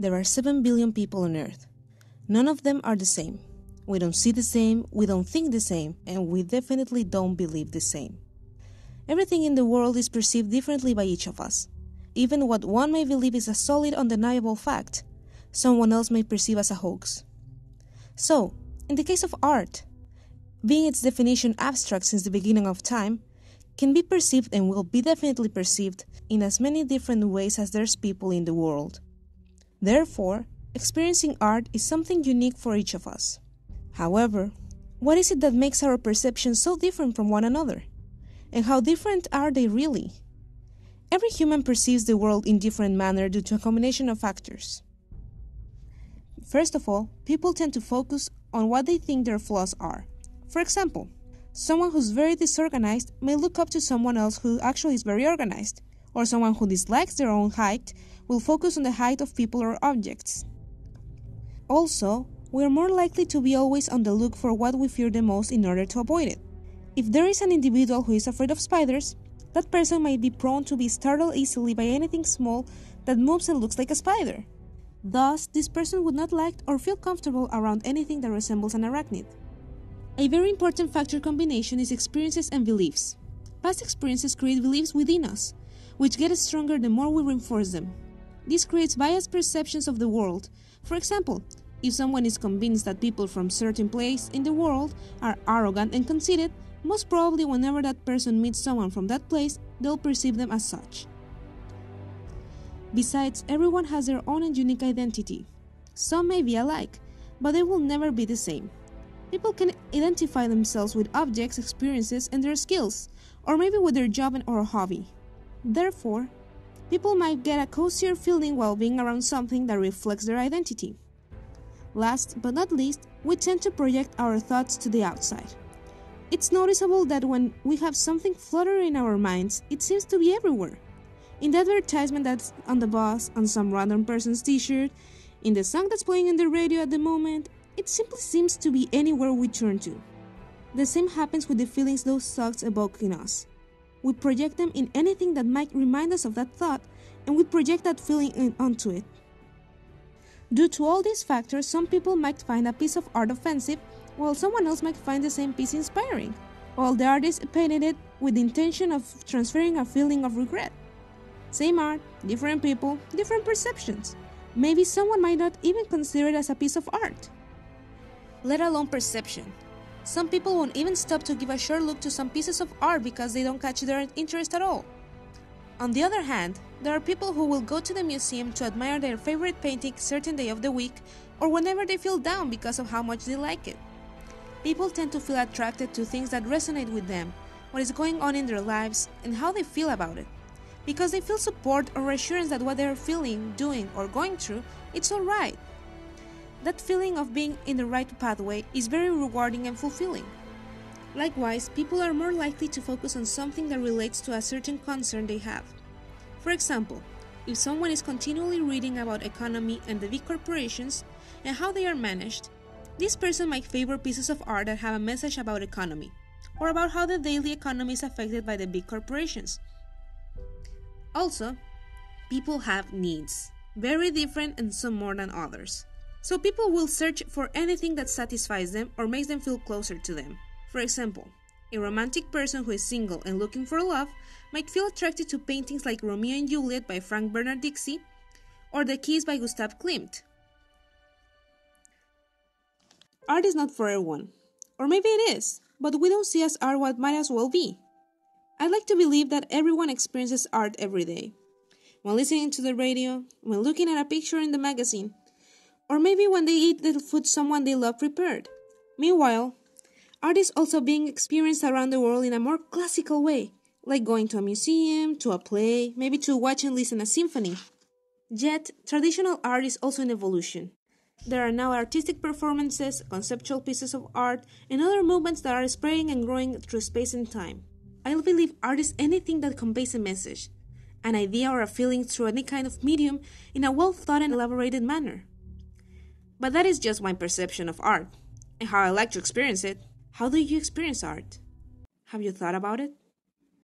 There are 7 billion people on Earth. None of them are the same. We don't see the same, we don't think the same, and we definitely don't believe the same. Everything in the world is perceived differently by each of us. Even what one may believe is a solid, undeniable fact, someone else may perceive as a hoax. So, in the case of art, being its definition abstract since the beginning of time, can be perceived and will be definitely perceived in as many different ways as there's people in the world. Therefore, experiencing art is something unique for each of us. However, what is it that makes our perceptions so different from one another? And how different are they really? Every human perceives the world in different manner due to a combination of factors. First of all, people tend to focus on what they think their flaws are. For example, someone who's very disorganized may look up to someone else who actually is very organized, or someone who dislikes their own height will focus on the height of people or objects. Also, we are more likely to be always on the look for what we fear the most in order to avoid it. If there is an individual who is afraid of spiders, that person might be prone to be startled easily by anything small that moves and looks like a spider. Thus, this person would not like or feel comfortable around anything that resembles an arachnid. A very important factor combination is experiences and beliefs. Past experiences create beliefs within us, which get stronger the more we reinforce them. This creates biased perceptions of the world. For example, if someone is convinced that people from certain place in the world are arrogant and conceited, most probably whenever that person meets someone from that place, they'll perceive them as such. Besides, everyone has their own and unique identity. Some may be alike, but they will never be the same. People can identify themselves with objects, experiences, and their skills, or maybe with their job or hobby. Therefore, people might get a cozier feeling while being around something that reflects their identity. Last but not least, we tend to project our thoughts to the outside. It's noticeable that when we have something fluttering in our minds, it seems to be everywhere. In the advertisement that's on the bus, on some random person's t shirt, in the song that's playing on the radio at the moment, it simply seems to be anywhere we turn to. The same happens with the feelings those thoughts evoke in us. We project them in anything that might remind us of that thought, and we project that feeling onto it. Due to all these factors, some people might find a piece of art offensive while someone else might find the same piece inspiring, while the artist painted it with the intention of transferring a feeling of regret. Same art, different people, different perceptions. Maybe someone might not even consider it as a piece of art. Let alone perception. Some people won't even stop to give a short look to some pieces of art because they don't catch their interest at all. On the other hand, there are people who will go to the museum to admire their favorite painting certain day of the week or whenever they feel down because of how much they like it. People tend to feel attracted to things that resonate with them, what is going on in their lives, and how they feel about it. Because they feel support or reassurance that what they are feeling, doing, or going through, it's alright. That feeling of being in the right pathway is very rewarding and fulfilling. Likewise, people are more likely to focus on something that relates to a certain concern they have. For example, if someone is continually reading about economy and the big corporations and how they are managed, this person might favor pieces of art that have a message about economy, or about how the daily economy is affected by the big corporations. Also, people have needs, very different and some more than others. So people will search for anything that satisfies them or makes them feel closer to them. For example, a romantic person who is single and looking for love might feel attracted to paintings like Romeo and Juliet by Frank Bernard Dicksee or The Kiss by Gustav Klimt. Art is not for everyone. Or maybe it is, but we don't see as art what might as well be. I like to believe that everyone experiences art every day. When listening to the radio, when looking at a picture in the magazine, or maybe when they eat the food someone they love prepared. Meanwhile, art is also being experienced around the world in a more classical way, like going to a museum, to a play, maybe to watch and listen a symphony. Yet, traditional art is also in evolution. There are now artistic performances, conceptual pieces of art, and other movements that are spreading and growing through space and time. I believe art is anything that conveys a message, an idea or a feeling through any kind of medium in a well thought and elaborated manner. But that is just my perception of art, and how I like to experience it. How do you experience art? Have you thought about it?